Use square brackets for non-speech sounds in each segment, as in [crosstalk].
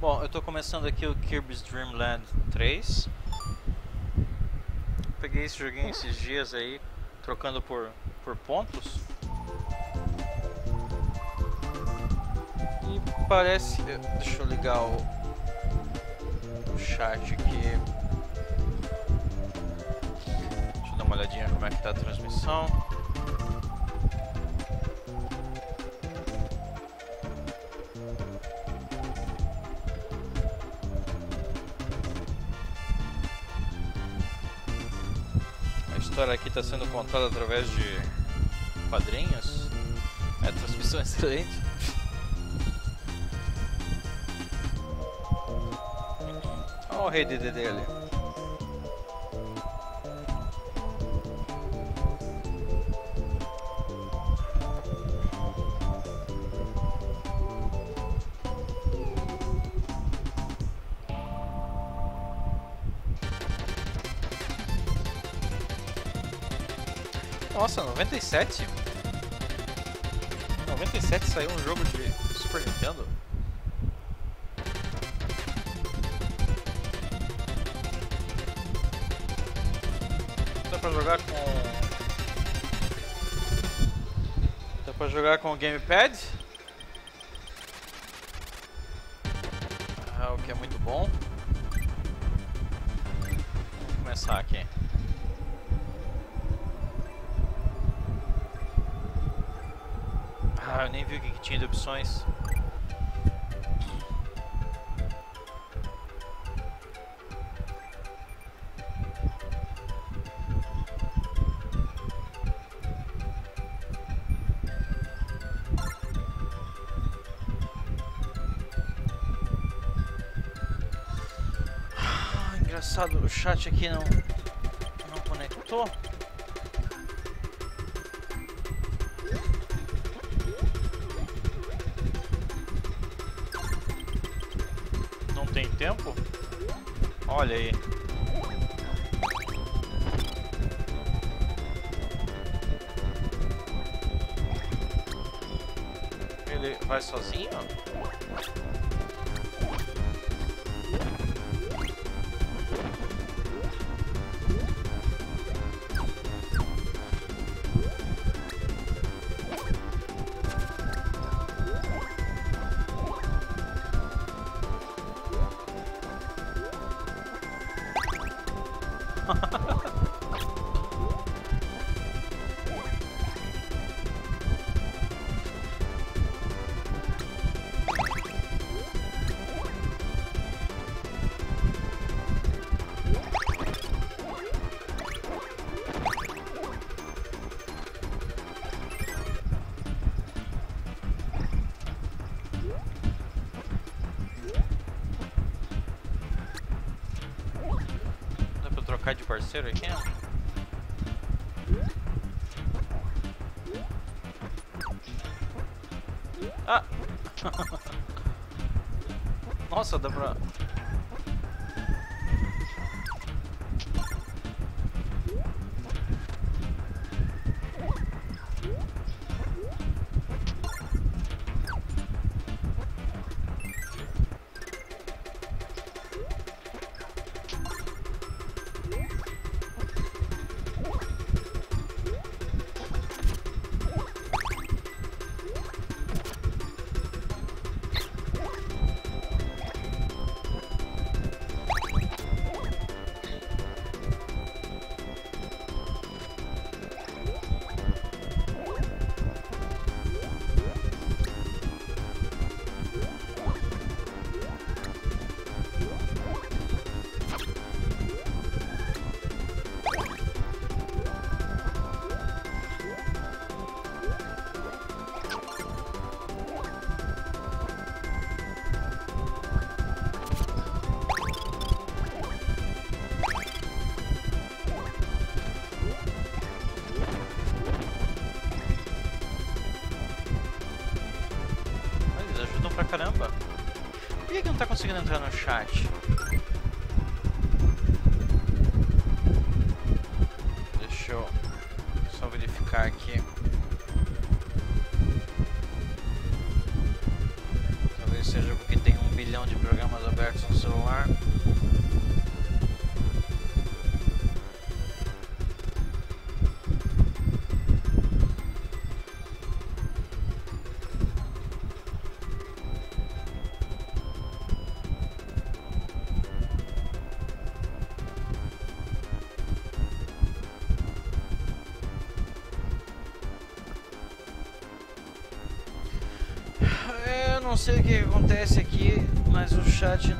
Bom, eu tô começando aqui o Kirby's Dream Land 3. Peguei esse joguinho esses dias aí, trocando por, por pontos. E parece... Deixa eu ligar o, o chat aqui. Deixa eu dar uma olhadinha como é que tá a transmissão. História aqui está sendo contada através de quadrinhos. É transmissão excelente. Olha o rei DD dele. 97? 97 saiu um jogo de Super Nintendo? Dá pra jogar com... Dá pra jogar com o Gamepad? Ah, o que é muito bom. Vamos começar aqui. Nem vi o que, que tinha de opções. Ah, engraçado, o chat aqui não, não conectou. Trocar de parceiro aqui? Ah! [laughs] Nossa, dá pra... entrar no chat? Chat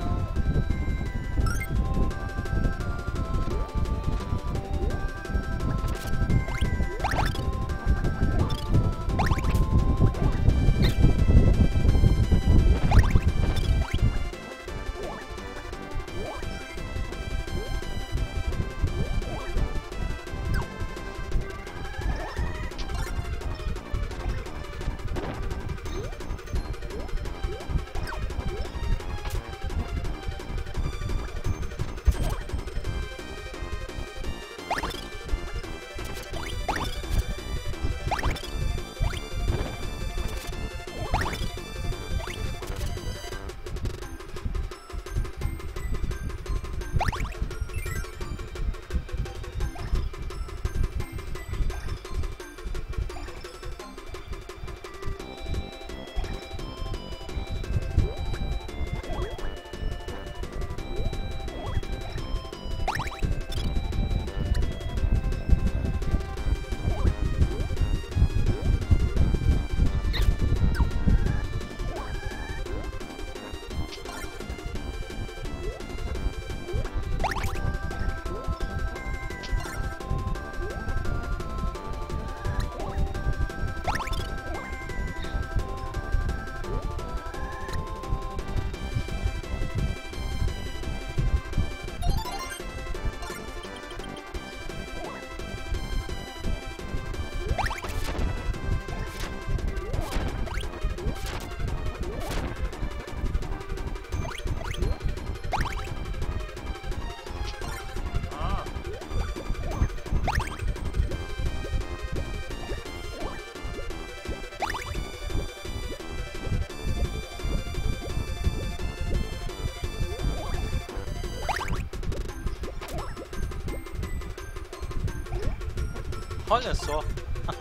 Olha só. [laughs]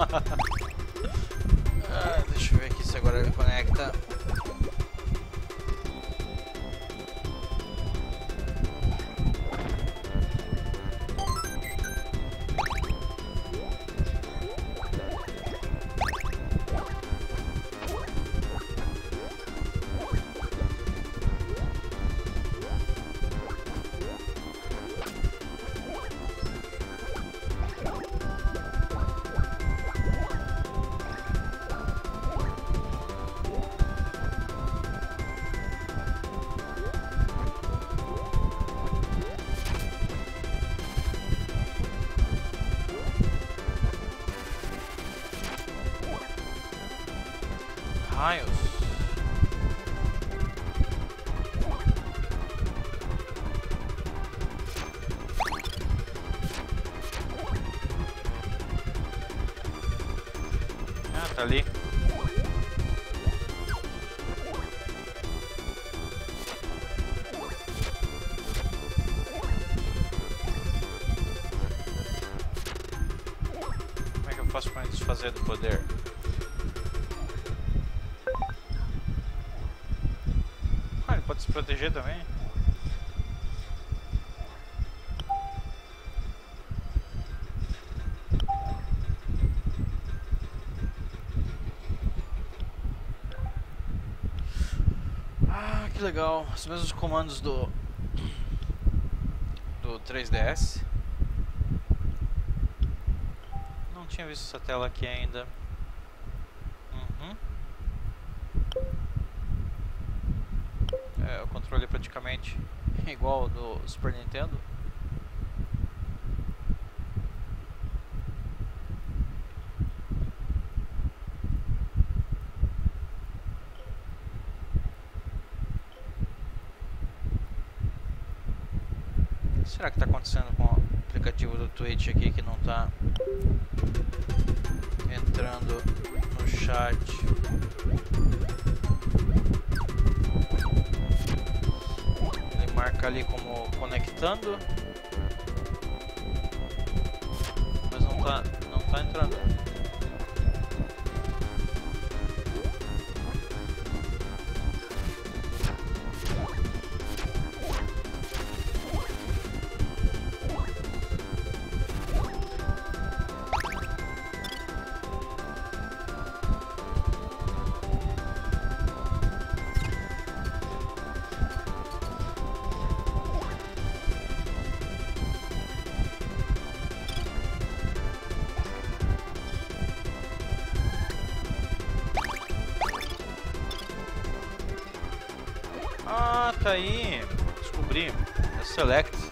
ah, deixa eu ver aqui se agora ele conecta. Que legal. Os mesmos comandos do do 3DS. tinha visto essa tela aqui ainda. Uhum. É, o controle é praticamente [laughs] igual ao do Super Nintendo. será que está acontecendo com o aplicativo do Twitch aqui que não está entrando no chat. marcar ali como conectando. Mas não tá, não tá entrando. Aí. Descobri. É Select.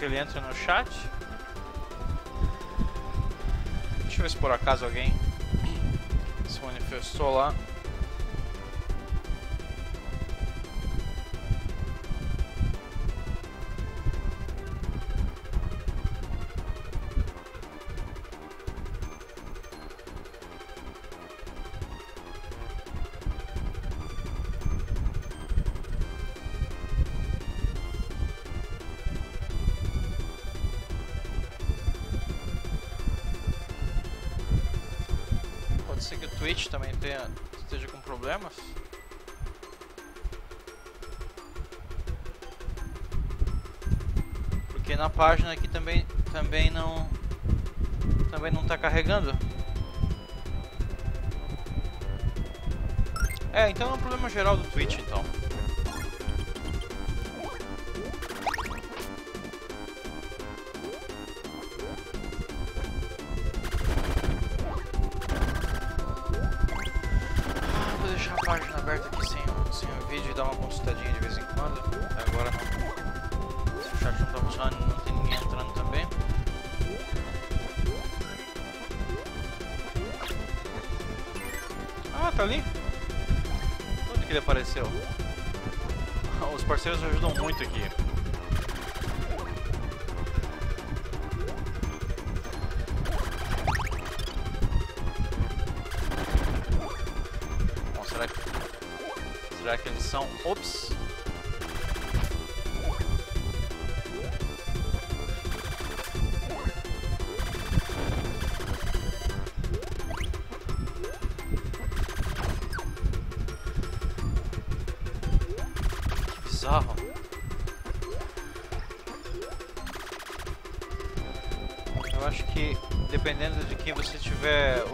Isso ele entra no chat. Deixa eu ver se por acaso alguém se manifestou lá. Pode ser que o Twitch também tenha, esteja com problemas. Porque na página aqui também também não também não está carregando. É, então é um problema geral do Twitch então.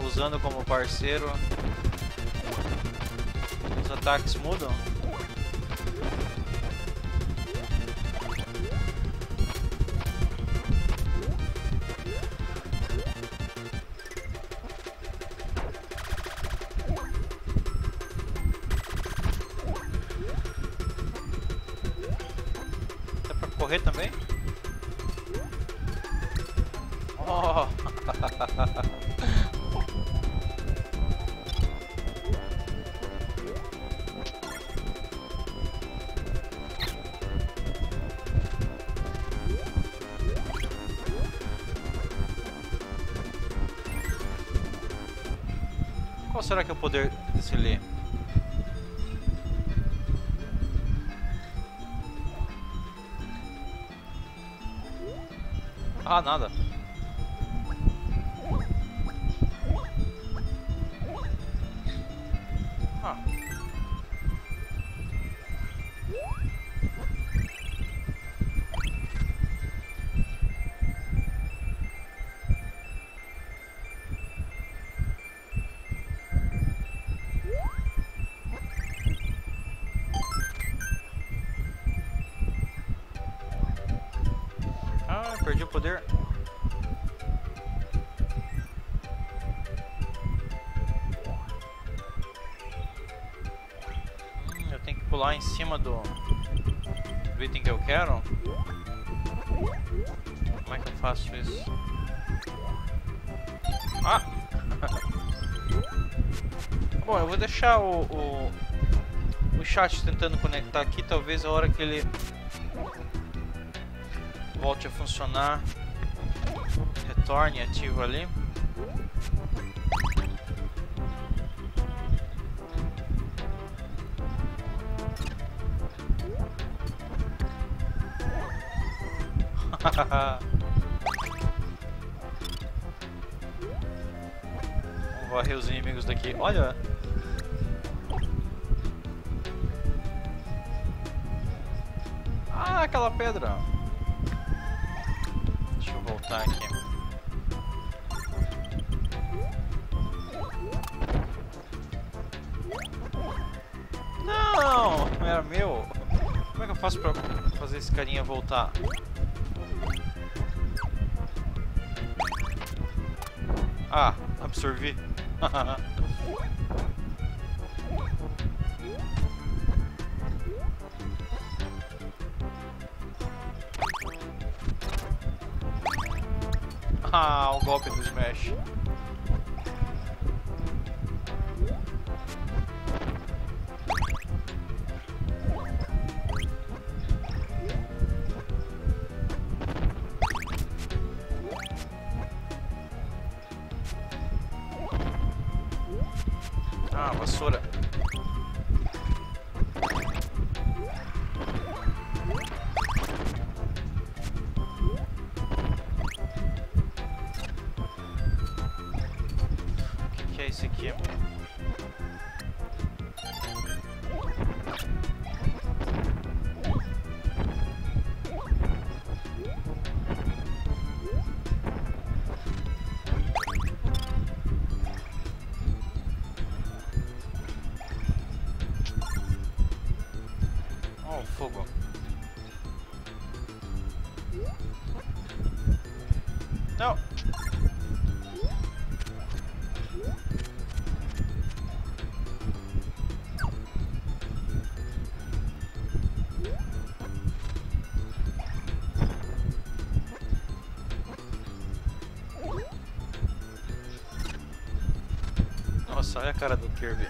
Usando como parceiro, os ataques mudam. Dá pra correr também? Será que é o poder desse Lee? Pular em cima do, do item que eu quero? Como é que eu faço isso? Ah! [laughs] Bom, eu vou deixar o, o, o chat tentando conectar aqui. Talvez a hora que ele volte a funcionar, retorne ativo ali. [laughs] Vamos varrer os inimigos daqui. Olha! Ah, aquela pedra! Deixa eu voltar aqui. Não! Era meu! Como é que eu faço pra fazer esse carinha voltar? Ha ha ha. Olha a cara do Kirby.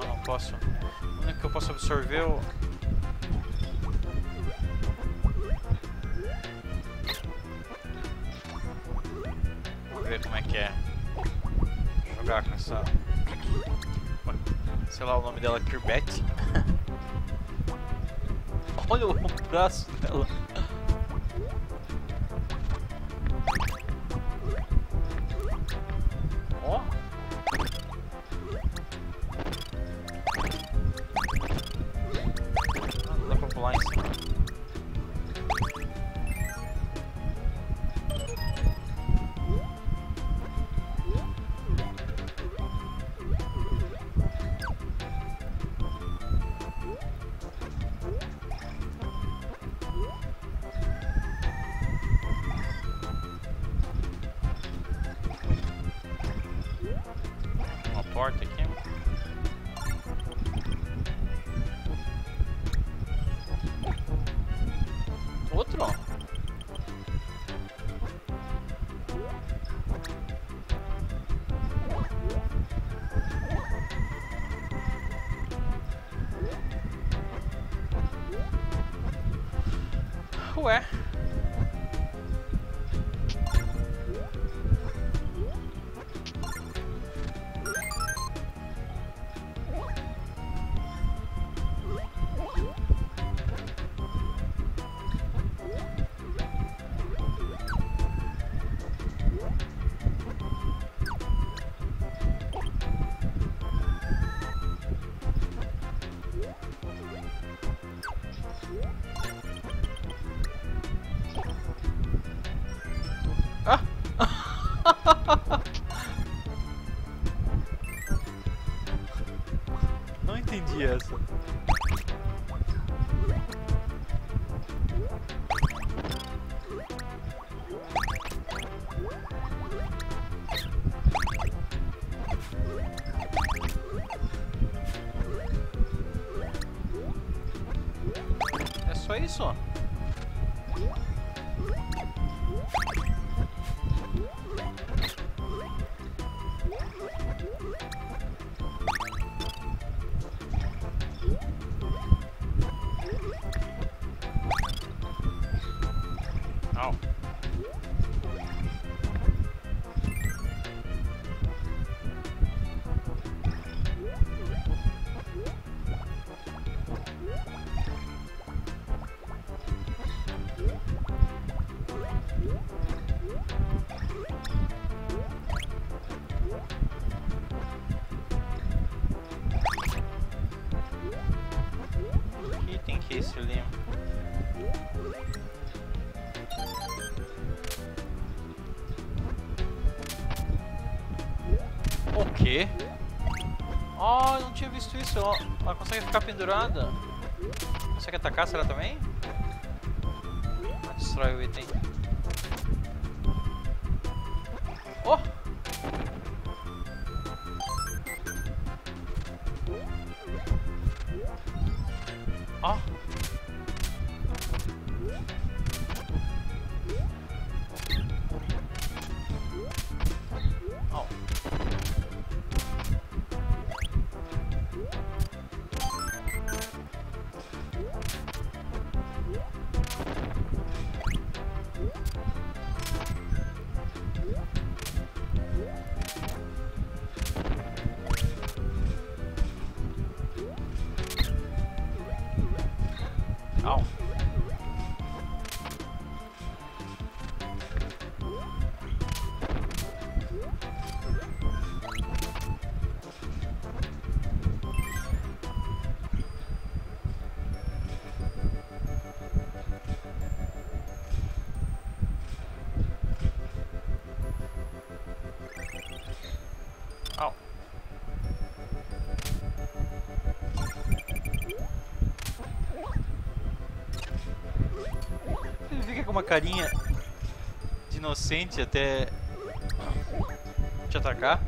Não, não posso. O único que eu posso absorver é o... Vamos ver como é que é. Jogar com essa. Sei lá o nome dela, Kirbet. [laughs] Olha o braço dela. Oh, my God. Quê? Oh, não tinha visto isso. Ela, consegue ficar pendurada. Consegue atacar, será também? Destrói o item. Carinha de inocente até te atacar.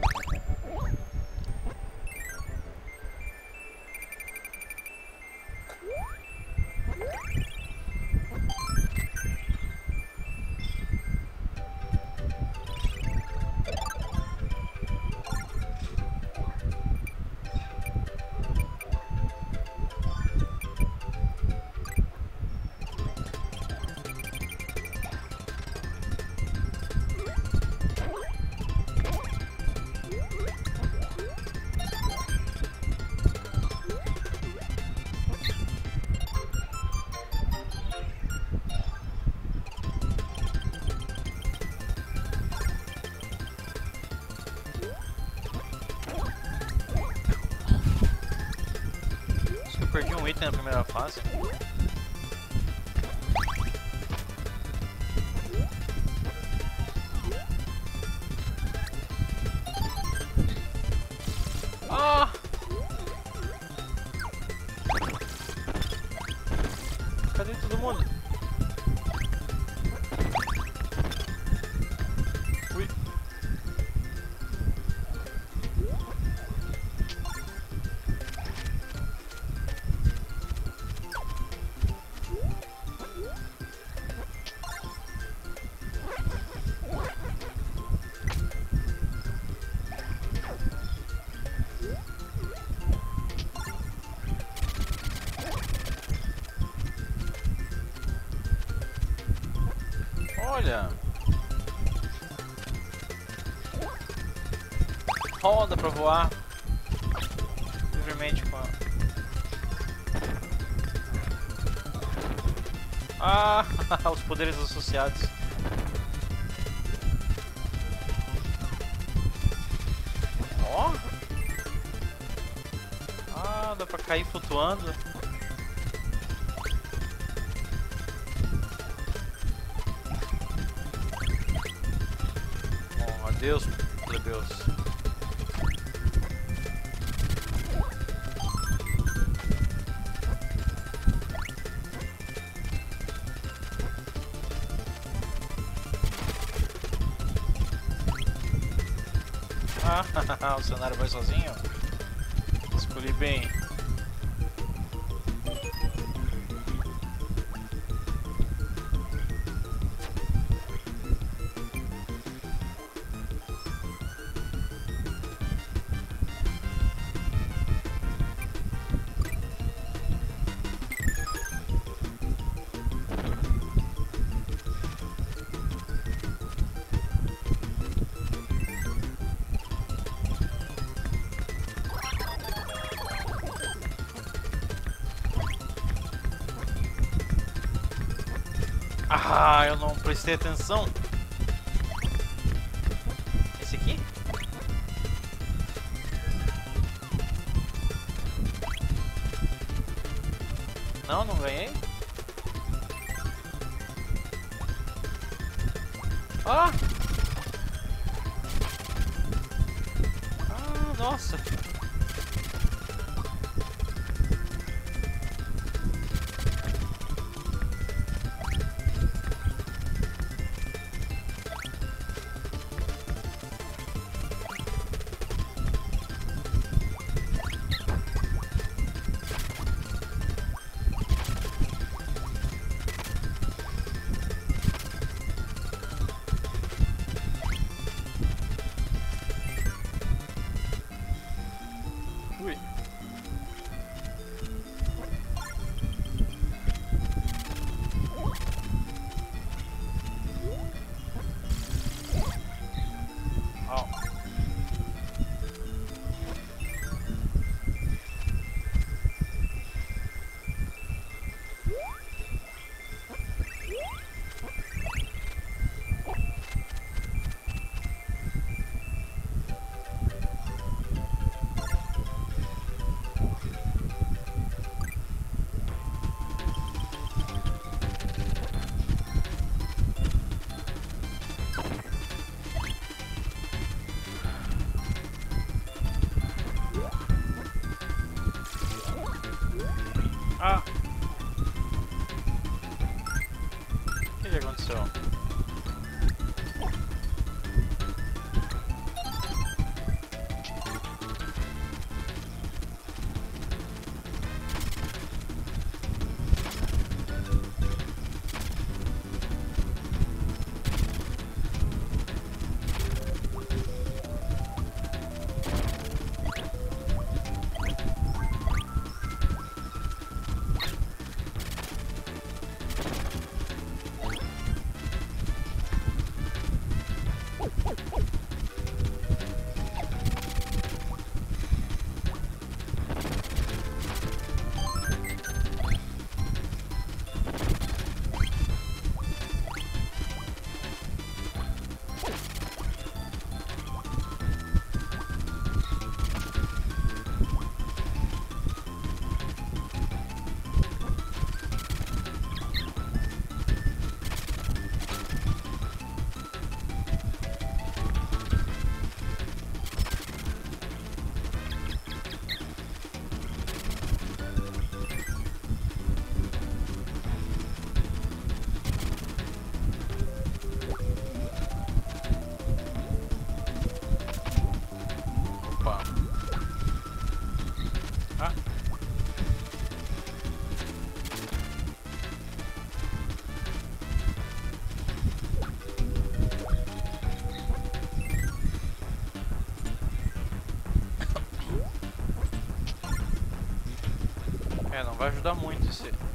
Olha! Roda pra voar livremente com a... Ah, [laughs] os poderes associados. Ó! Ah, dá pra cair flutuando. Deus, plebeus. Ah, [laughs] o cenário vai sozinho? Ah, eu não prestei atenção. Esse aqui? Não, não ganhei. Vai ajudar muito esse.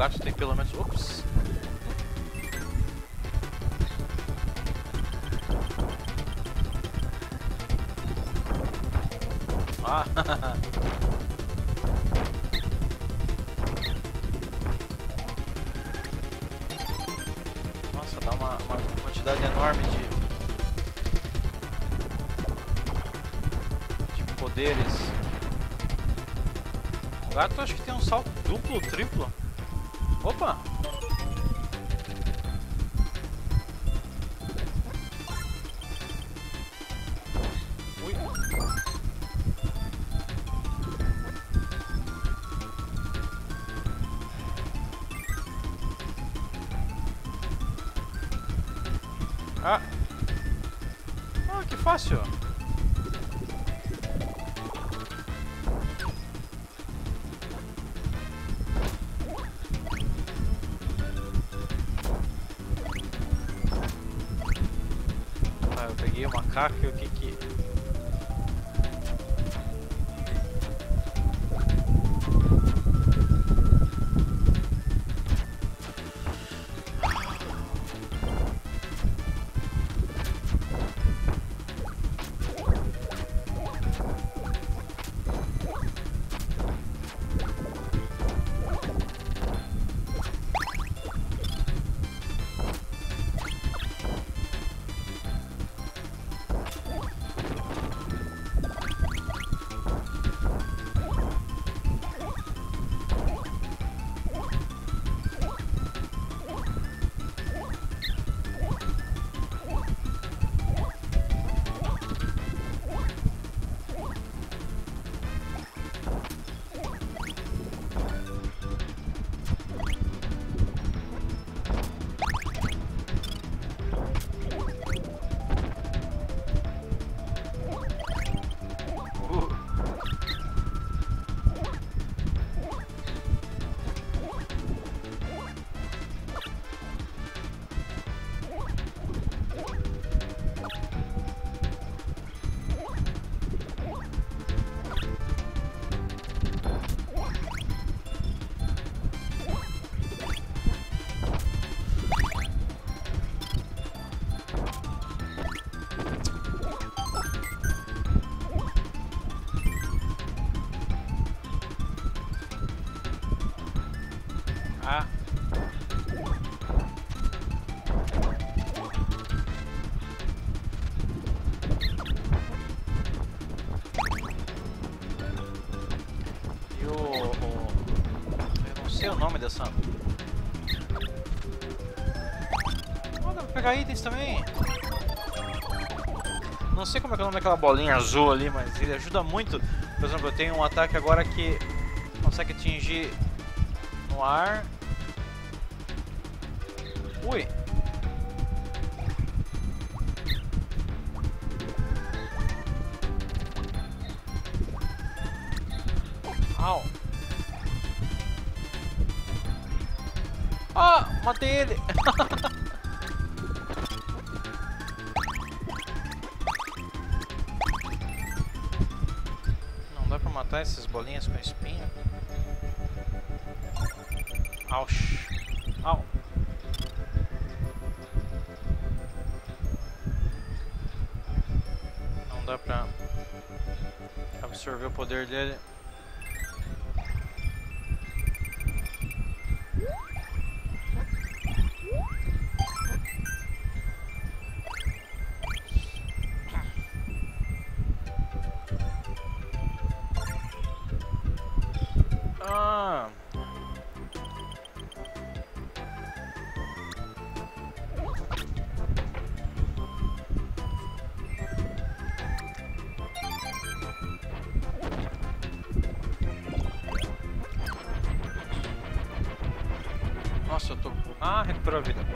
Gato tem pelo menos. Ops! Ah! [laughs] Nossa, dá uma, uma quantidade enorme de. de poderes. O gato acho que tem um salto duplo, triplo. Macaco e o que que... o nome dessa. Oh, dá pra pegar itens também. Não sei como é que é o nome daquela bolinha azul ali, mas ele ajuda muito. Por exemplo, eu tenho um ataque agora que consegue atingir no ar. Ui. Au. Não dá pra absorver o poder dele. Ah,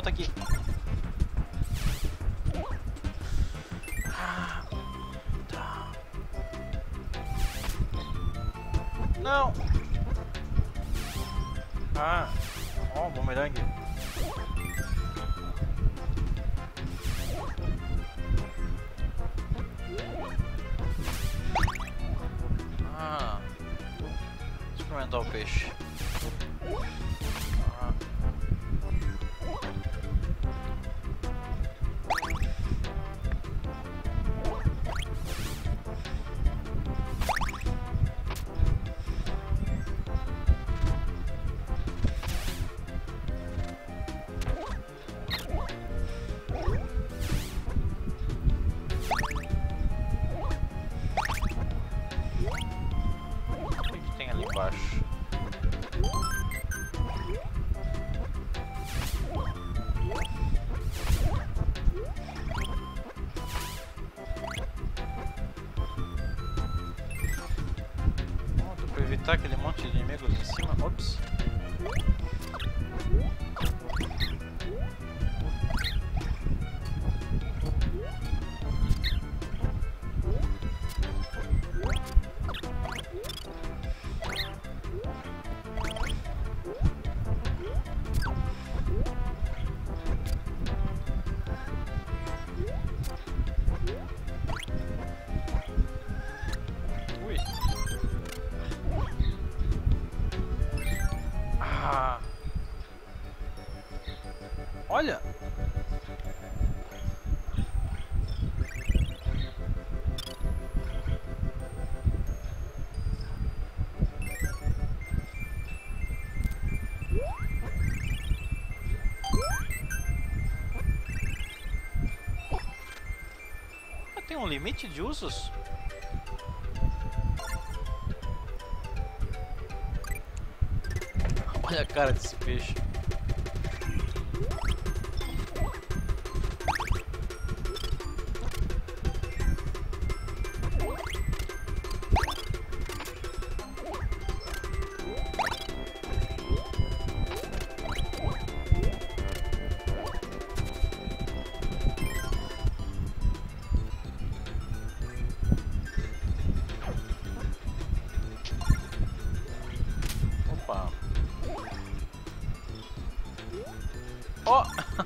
volta aqui. matar aquele monte de inimigos em cima. Ops. um limite de usos? Olha a cara desse peixe.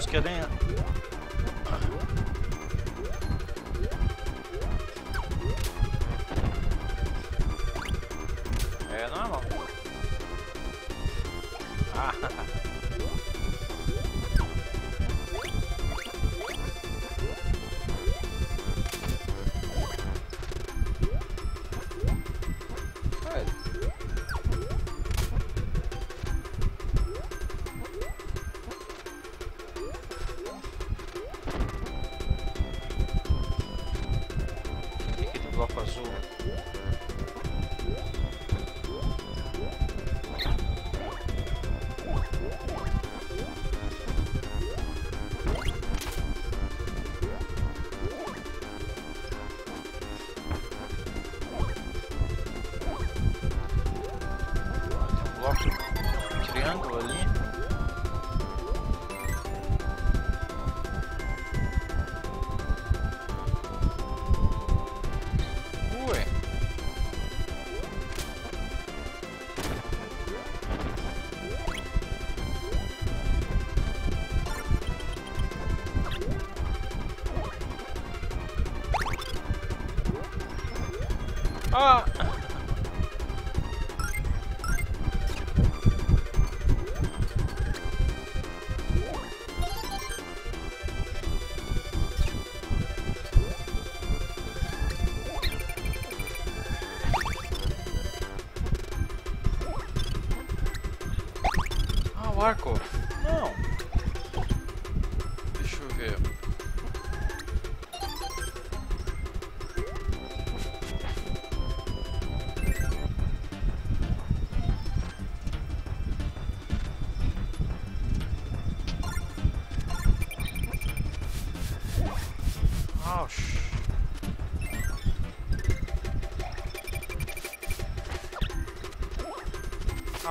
pessoas querem né?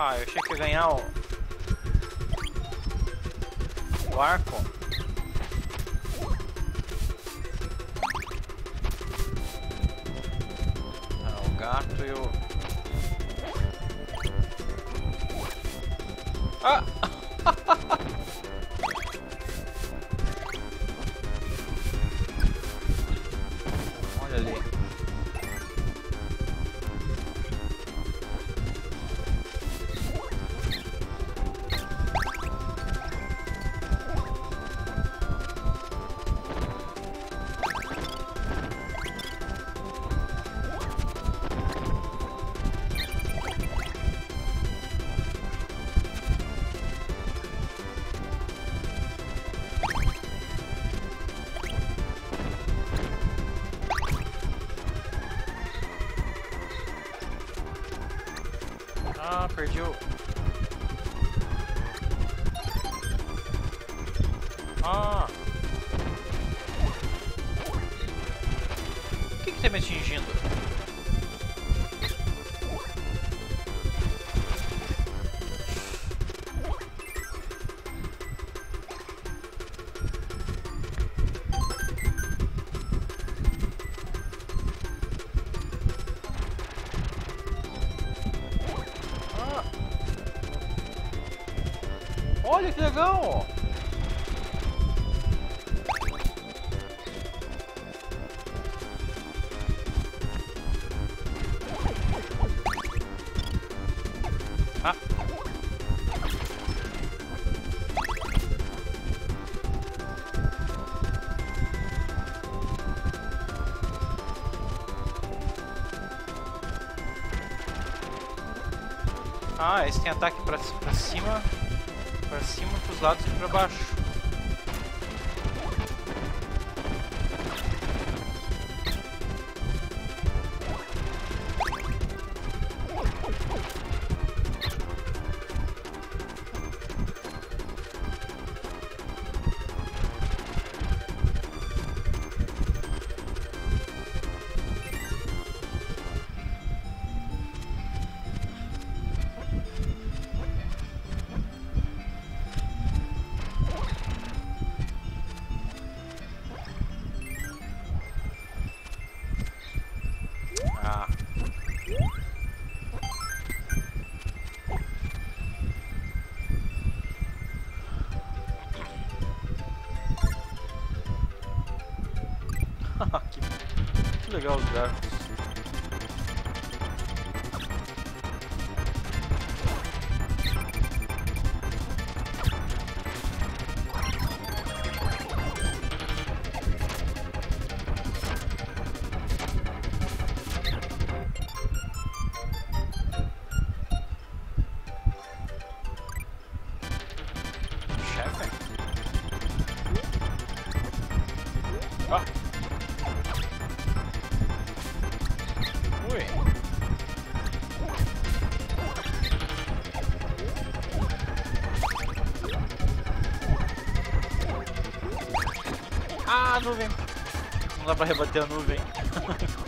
Ah, eu achei que ia ganhar o... o arco. Olha que legal! goes there. Nuvem. Não dá pra rebater a nuvem. [laughs]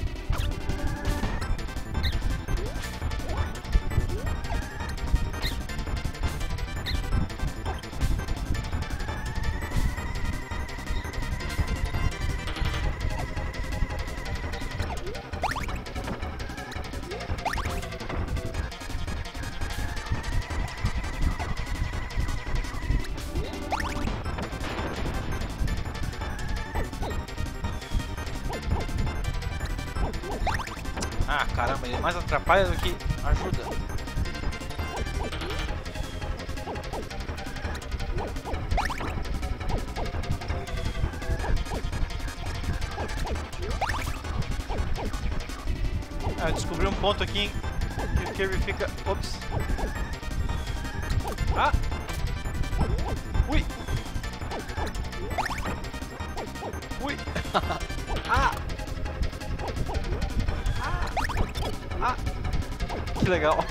Ah, descobri um ponto aqui que o Kirby fica... Ops. Ah! Ui! Ui! [laughs] ah! Ah! Que legal!